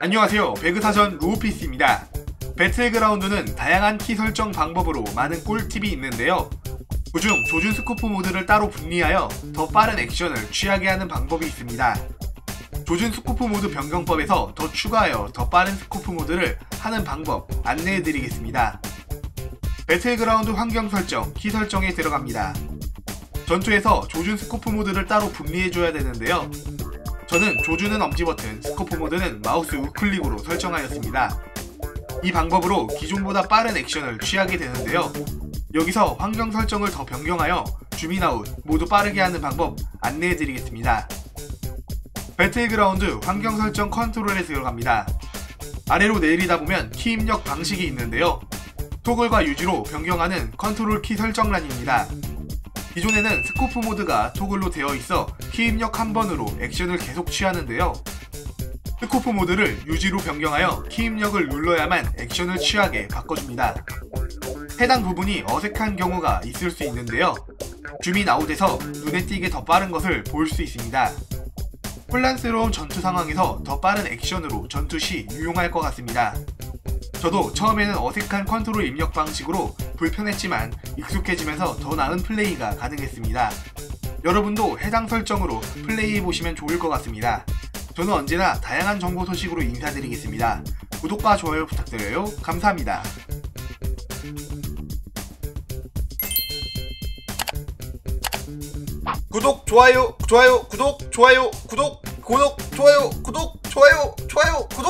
안녕하세요. 배그사전 루오피스입니다. 배틀그라운드는 다양한 키 설정 방법으로 많은 꿀팁이 있는데요. 그중 조준 스코프 모드를 따로 분리하여 더 빠른 액션을 취하게 하는 방법이 있습니다. 조준 스코프 모드 변경법에서 더 추가하여 더 빠른 스코프 모드를 하는 방법 안내해드리겠습니다. 배틀그라운드 환경 설정, 키 설정에 들어갑니다 전투에서 조준 스코프 모드를 따로 분리해줘야 되는데요 저는 조준은 엄지 버튼, 스코프 모드는 마우스 우클릭으로 설정하였습니다. 이 방법으로 기존보다 빠른 액션을 취하게 되는데요. 여기서 환경 설정을 더 변경하여 줌인아웃 모두 빠르게 하는 방법 안내해드리겠습니다. 배틀그라운드 환경 설정 컨트롤에 들어갑니다. 아래로 내리다 보면 키 입력 방식이 있는데요. 토글과 유지로 변경하는 컨트롤 키 설정란입니다. 기존에는 스코프 모드가 토글로 되어 있어 키 입력 한 번으로 액션을 계속 취하는데요. 스코프 모드를 유지로 변경하여 키 입력을 눌러야만 액션을 취하게 바꿔줍니다. 해당 부분이 어색한 경우가 있을 수 있는데요. 줌인아웃에서 눈에 띄게 더 빠른 것을 볼 수 있습니다. 혼란스러운 전투 상황에서 더 빠른 액션으로 전투 시 유용할 것 같습니다. 저도 처음에는 어색한 컨트롤 입력 방식으로 불편했지만 익숙해지면서 더 나은 플레이가 가능했습니다. 여러분도 해당 설정으로 플레이해보시면 좋을 것 같습니다. 저는 언제나 다양한 정보 소식으로 인사드리겠습니다. 구독과 좋아요 부탁드려요. 감사합니다. 구독 좋아요 좋아요 구독 좋아요 구독 구독 좋아요 구독 좋아요 좋아요 구독